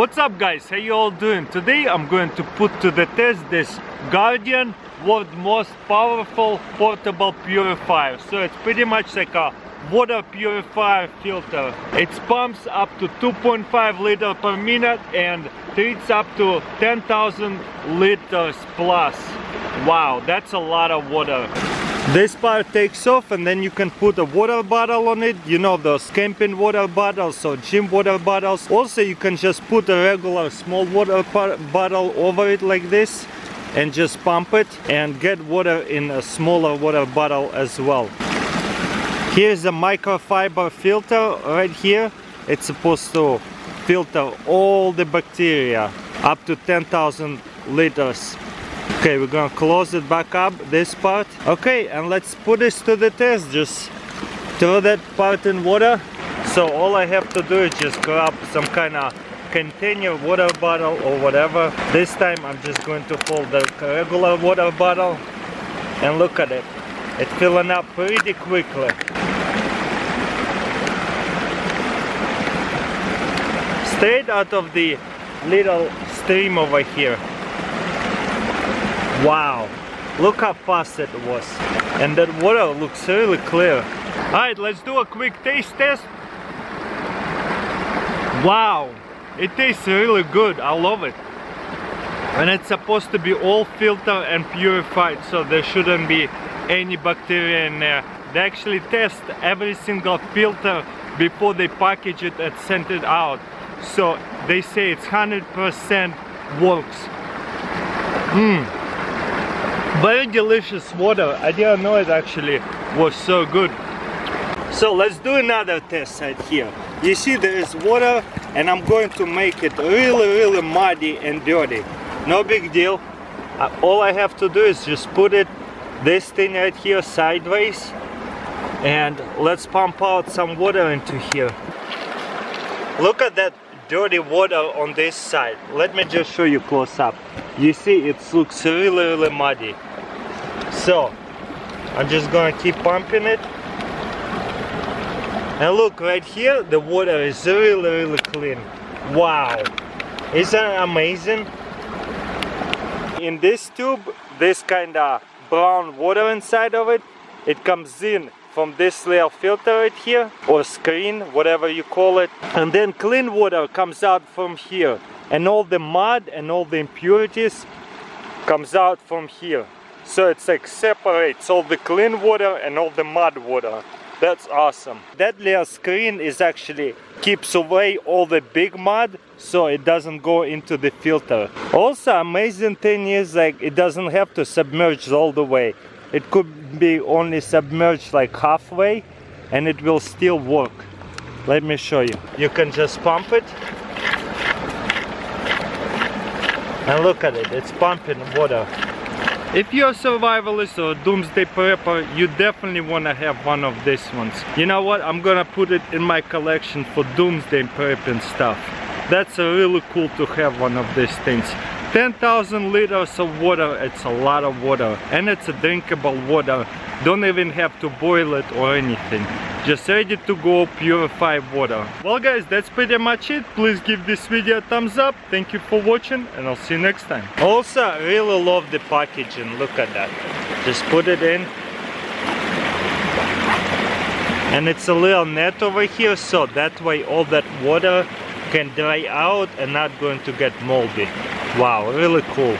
What's up guys, how you all doing? Today I'm going to put to the test this Guardian world's most powerful portable purifier. So it's pretty much like a water purifier filter. It pumps up to 2.5 liter per minute and treats up to 10,000 liters plus. Wow, that's a lot of water. This part takes off and then you can put a water bottle on it. You know those camping water bottles or gym water bottles. Also you can just put a regular small water bottle over it like this and just pump it and get water in a smaller water bottle as well. Here's a microfiber filter right here. It's supposed to filter all the bacteria up to 10,000 liters Okay, we're gonna close it back up, this part. Okay, and let's put this to the test. Just throw that part in water. So all I have to do is just grab some kind of container water bottle or whatever. This time I'm just going to hold the regular water bottle and look at it. It's filling up pretty quickly. Straight out of the little stream over here. Wow, look how fast it was. And that water looks really clear. Alright, let's do a quick taste test. Wow, it tastes really good. I love it. And it's supposed to be all filtered and purified, so there shouldn't be any bacteria in there. They actually test every single filter before they package it and send it out. So they say it's 100% works. Mmm very delicious water. I didn't know it actually was so good. So let's do another test right here. You see there is water and I'm going to make it really really muddy and dirty. No big deal. Uh, all I have to do is just put it this thing right here sideways and let's pump out some water into here. Look at that dirty water on this side. Let me just show you close up you see it looks really really muddy. So I'm just gonna keep pumping it. And look right here the water is really really clean. Wow. Isn't that amazing? In this tube this kind of brown water inside of it it comes in from this little filter right here or screen whatever you call it. And then clean water comes out from here and all the mud and all the impurities comes out from here so it's like separates all the clean water and all the mud water. That's awesome. That layer screen is actually keeps away all the big mud so it doesn't go into the filter. Also amazing thing is like it doesn't have to submerge all the way. It could be only submerged like halfway and it will still work. Let me show you. You can just pump it and look at it, it's pumping water. If you're a survivalist or a doomsday prepper, you definitely want to have one of these ones. You know what? I'm gonna put it in my collection for doomsday prepping stuff. That's really cool to have one of these things. 10,000 liters of water, it's a lot of water. And it's a drinkable water. Don't even have to boil it or anything. Just ready to go purified water. Well guys that's pretty much it. Please give this video a thumbs up. Thank you for watching and i'll see you next time. Also I really love the packaging. Look at that. Just put it in. And it's a little net over here so that way all that water can dry out and not going to get moldy. Wow really cool